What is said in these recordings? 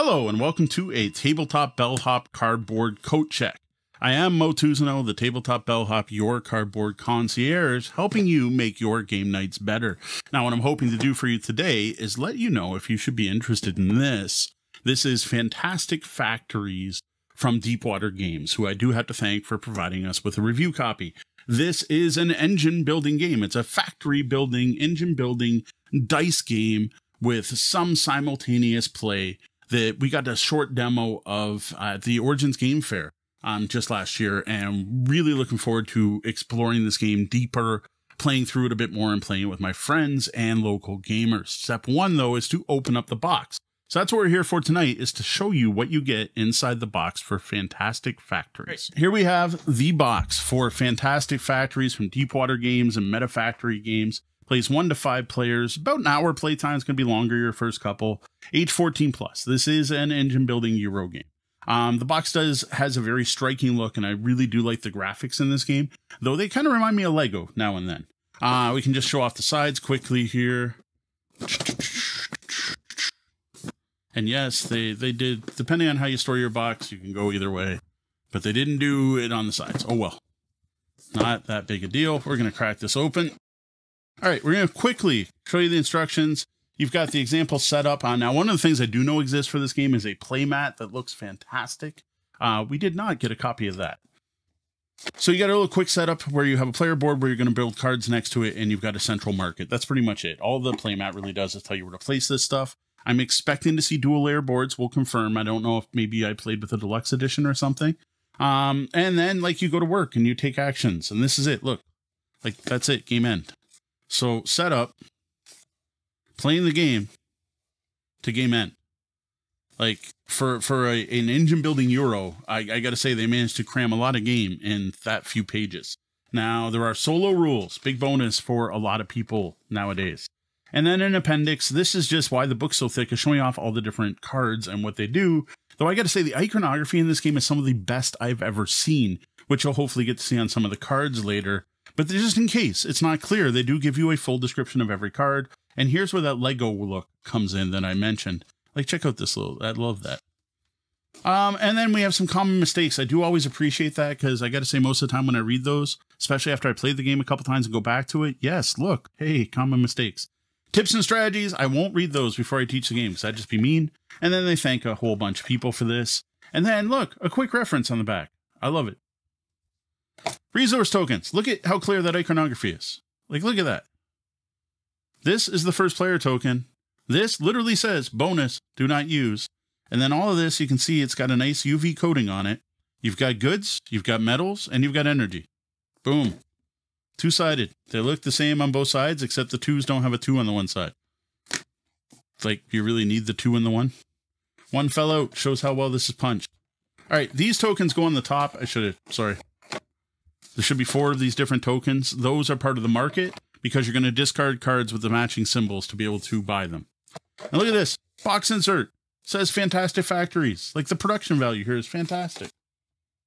Hello, and welcome to a Tabletop Bellhop Cardboard Coat Check. I am Moe Tousignant, the Tabletop Bellhop, your cardboard concierge, helping you make your game nights better. Now, what I'm hoping to do for you today is let you know if you should be interested in this. This is Fantastic Factories from Deep Water Games, who I do have to thank for providing us with a review copy. This is an engine building game. It's a factory building, engine building dice game with some simultaneous play that we got a short demo of uh, the Origins Game Fair um, just last year, and really looking forward to exploring this game deeper, playing through it a bit more, and playing it with my friends and local gamers. Step one, though, is to open up the box. So that's what we're here for tonight is to show you what you get inside the box for Fantastic Factories. Here we have the box for Fantastic Factories from Deep Water Games and Meta Factory Games plays one to five players. About an hour playtime is going to be longer your first couple. Age 14 plus. This is an engine building Euro game. Um, the box does has a very striking look, and I really do like the graphics in this game, though they kind of remind me of Lego now and then. Uh, we can just show off the sides quickly here. And yes, they, they did, depending on how you store your box, you can go either way. But they didn't do it on the sides. Oh well. Not that big a deal. We're going to crack this open. All right, we're going to quickly show you the instructions. You've got the example set up on now. One of the things I do know exists for this game is a playmat that looks fantastic. Uh, we did not get a copy of that. So you got a little quick setup where you have a player board where you're going to build cards next to it, and you've got a central market. That's pretty much it. All the playmat really does is tell you where to place this stuff. I'm expecting to see dual layer boards. We'll confirm. I don't know if maybe I played with a deluxe edition or something. Um, and then like you go to work and you take actions, and this is it. Look, like that's it. Game end. So setup, playing the game to game end. Like for for a, an engine building Euro, I, I got to say they managed to cram a lot of game in that few pages. Now there are solo rules, big bonus for a lot of people nowadays. And then an appendix. This is just why the book's so thick, is showing off all the different cards and what they do. Though I got to say the iconography in this game is some of the best I've ever seen, which you'll hopefully get to see on some of the cards later. But just in case it's not clear, they do give you a full description of every card. And here's where that Lego look comes in that I mentioned. Like, check out this little, I love that. Um, and then we have some common mistakes. I do always appreciate that because I got to say, most of the time when I read those, especially after I played the game a couple times and go back to it, yes, look, hey, common mistakes. Tips and strategies, I won't read those before I teach the game because I'd just be mean. And then they thank a whole bunch of people for this. And then look, a quick reference on the back. I love it. Resource tokens. Look at how clear that iconography is. Like, look at that. This is the first player token. This literally says bonus, do not use. And then all of this, you can see it's got a nice UV coating on it. You've got goods, you've got metals, and you've got energy. Boom. Two sided. They look the same on both sides, except the twos don't have a two on the one side. It's like, you really need the two in the one? One fell out, shows how well this is punched. All right, these tokens go on the top. I should have, sorry, there should be four of these different tokens. Those are part of the market because you're going to discard cards with the matching symbols to be able to buy them. And look at this box insert says fantastic factories. Like the production value here is fantastic.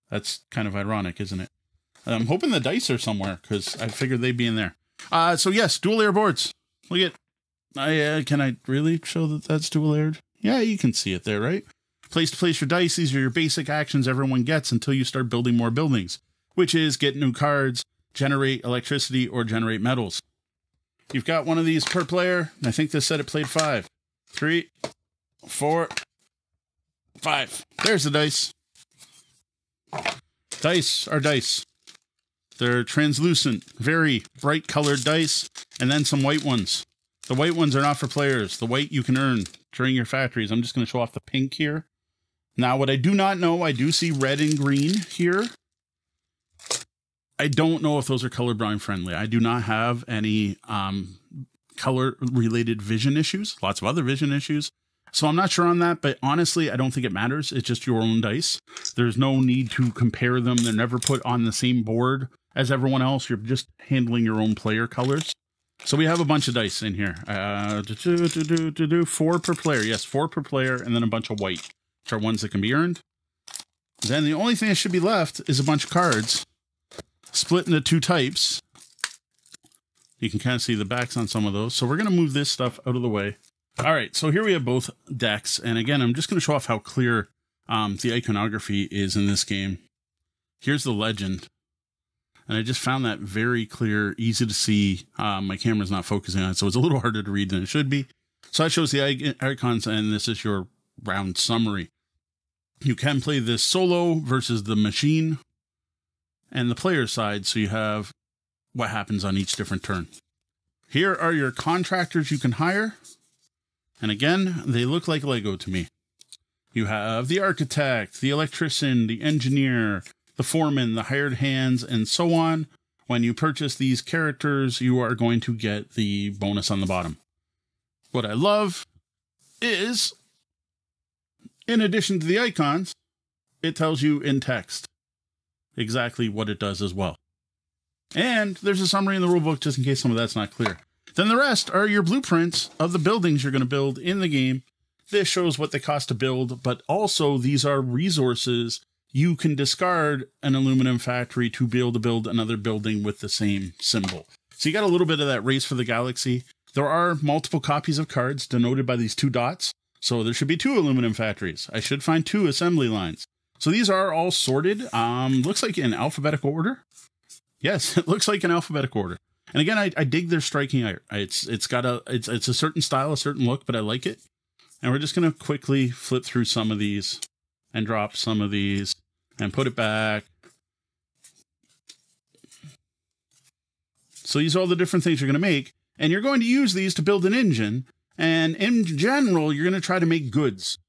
That's kind of ironic, isn't it? I'm hoping the dice are somewhere because I figured they'd be in there. Uh, so yes, dual layer boards. Look at, I uh, can I really show that that's dual layered? Yeah, you can see it there, right? Place to place your dice. These are your basic actions everyone gets until you start building more buildings which is get new cards, generate electricity, or generate metals. You've got one of these per player. I think this set it played five, three, four, five. There's the dice. Dice are dice. They're translucent, very bright colored dice, and then some white ones. The white ones are not for players. The white you can earn during your factories. I'm just going to show off the pink here. Now, what I do not know, I do see red and green here. I don't know if those are colorblind friendly. I do not have any um, color related vision issues, lots of other vision issues. So I'm not sure on that, but honestly, I don't think it matters. It's just your own dice. There's no need to compare them. They're never put on the same board as everyone else. You're just handling your own player colors. So we have a bunch of dice in here. Uh, do, do, do, four per player. Yes, four per player, and then a bunch of white, which are ones that can be earned. Then the only thing that should be left is a bunch of cards split into two types. You can kind of see the backs on some of those. So we're going to move this stuff out of the way. All right, so here we have both decks, and again, I'm just going to show off how clear um, the iconography is in this game. Here's the legend, and I just found that very clear, easy to see. Um, my camera's not focusing on it, so it's a little harder to read than it should be. So I shows the icons, and this is your round summary. You can play this solo versus the machine and the player side, so you have what happens on each different turn. Here are your contractors you can hire. And again, they look like Lego to me. You have the architect, the electrician, the engineer, the foreman, the hired hands, and so on. When you purchase these characters, you are going to get the bonus on the bottom. What I love is, in addition to the icons, it tells you in text exactly what it does as well. And there's a summary in the rulebook just in case some of that's not clear. Then the rest are your blueprints of the buildings you're going to build in the game. This shows what they cost to build, but also these are resources you can discard an aluminum factory to be able to build another building with the same symbol. So you got a little bit of that race for the galaxy. There are multiple copies of cards denoted by these two dots. So there should be two aluminum factories. I should find two assembly lines. So these are all sorted. Um, looks like in alphabetical order. Yes, it looks like an alphabetical order. And again, I, I dig their striking. It's it's got a it's it's a certain style, a certain look, but I like it. And we're just gonna quickly flip through some of these and drop some of these and put it back. So these are all the different things you're gonna make, and you're going to use these to build an engine. And in general, you're gonna try to make goods.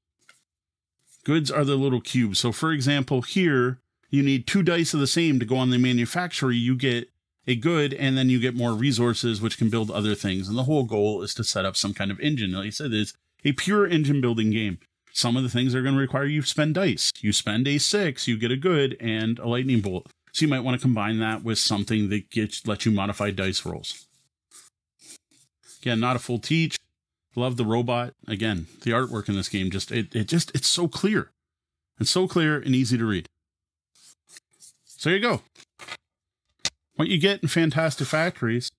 Goods are the little cubes. So for example, here you need two dice of the same to go on the manufacturer. You get a good, and then you get more resources, which can build other things. And the whole goal is to set up some kind of engine. Like I said, it's a pure engine building game. Some of the things are going to require you spend dice. You spend a six, you get a good and a lightning bolt. So you might want to combine that with something that gets lets you modify dice rolls. Again, not a full teach. Love the robot. Again, the artwork in this game just it, it just it's so clear. It's so clear and easy to read. So there you go. What you get in Fantastic Factories.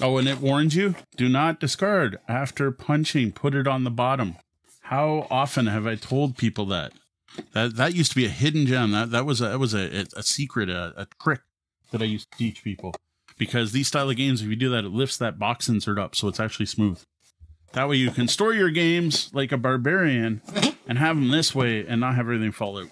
Oh, and it warns you do not discard after punching, put it on the bottom. How often have I told people that? That that used to be a hidden gem. That that was a that was a, a secret, a, a trick that I used to teach people. Because these style of games, if you do that, it lifts that box insert up so it's actually smooth. That way you can store your games like a barbarian and have them this way and not have everything fall out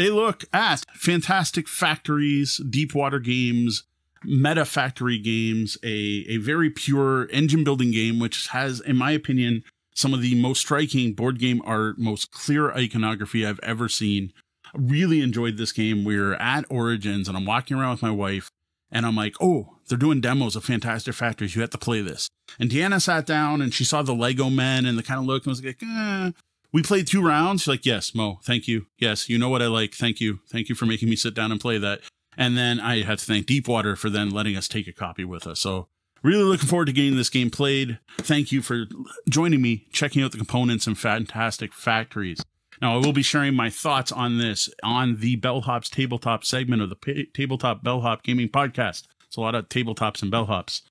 a look at Fantastic Factories, Deep Water Games, Meta Factory Games, a, a very pure engine building game, which has, in my opinion, some of the most striking board game art, most clear iconography I've ever seen. Really enjoyed this game. We are at Origins and I'm walking around with my wife and I'm like, oh, they're doing demos of Fantastic Factories. You have to play this. And Deanna sat down and she saw the Lego men and the kind of look and was like, eh, we played two rounds. She's like, yes, Mo, thank you. Yes, you know what I like. Thank you. Thank you for making me sit down and play that. And then I had to thank Deep Water for then letting us take a copy with us. So really looking forward to getting this game played. Thank you for joining me, checking out the components and fantastic factories. Now, I will be sharing my thoughts on this on the Bellhops tabletop segment of the pa- Tabletop Bellhop Gaming Podcast. It's a lot of tabletops and bellhops.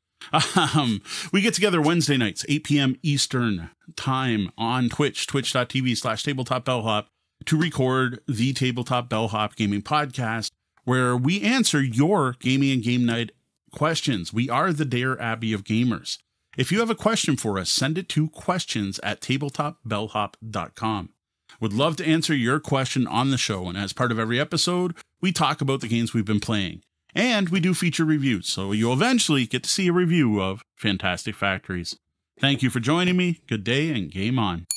Um, we get together Wednesday nights, 8 p.m. Eastern time on Twitch, twitch.tv slash tabletop bellhop to record the Tabletop Bellhop Gaming Podcast, where we answer your gaming and game night questions. We are the Dear Abby of gamers. If you have a question for us, send it to questions at tabletopbellhop.com. Would love to answer your question on the show, and as part of every episode, we talk about the games we've been playing. And we do feature reviews, so you'll eventually get to see a review of Fantastic Factories. Thank you for joining me. Good day and game on.